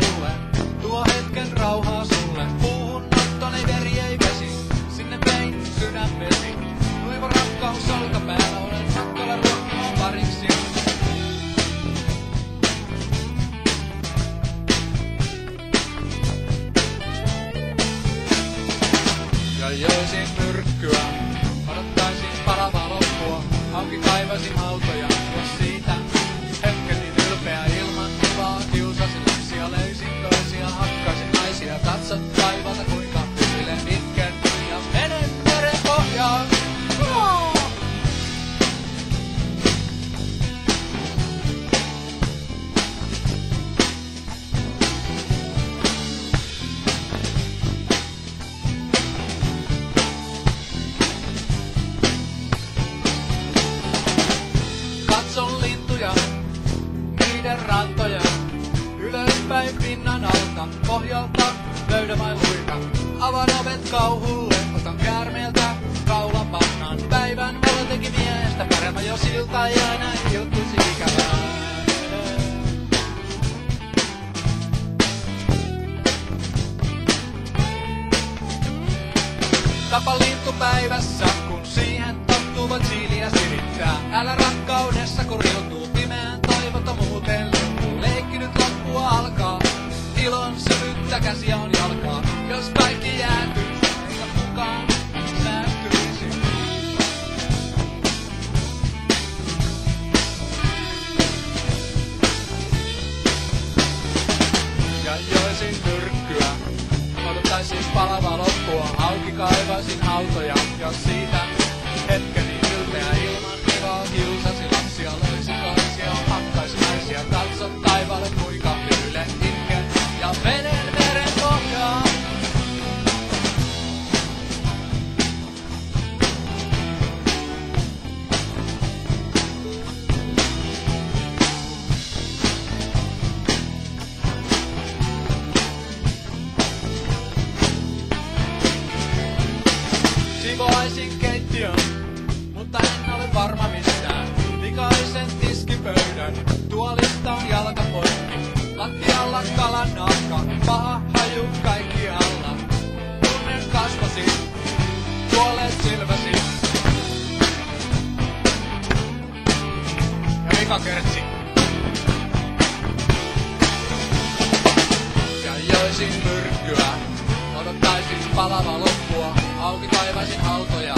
mulle, tuo hetken rauhaa sulle. Puuhun nottoni veri ei vesi, sinne vein sydän vesi. Nuiva rakkaus olkapäällä, olen sakkola ruokkimaan pariksi. Ja joisin myrkkyä, odottaisin palavaa loppua. Auki kaivasin hautoja, luita. Avaan ovet kauhulle, otan käärmeeltä kaulan pannaan. Päivän valo teki miestä paremman jo silta ja aina iltuisi ikävää. Tapa lintu päivässä, kun siihen tottuvat siiliä silittää. Älä rakkaudessa, kun riutuu pimeän toivota muuten. Leikki nyt loppua alkaa, ilon syvyttä käsiä on odottaisin toivoisin keittiön, mutta en ole varma missään. Pikaisen tiskipöydän, tuolista on jalka poikki. Lattialla kalan naakka, paha haju kaikkialla. Tunnen kasvasi, tuolet silmäsi. Ja vikakertsi. Ja joisin myrkkyä, odottaisin palava loppua auki kaivasin hautoja.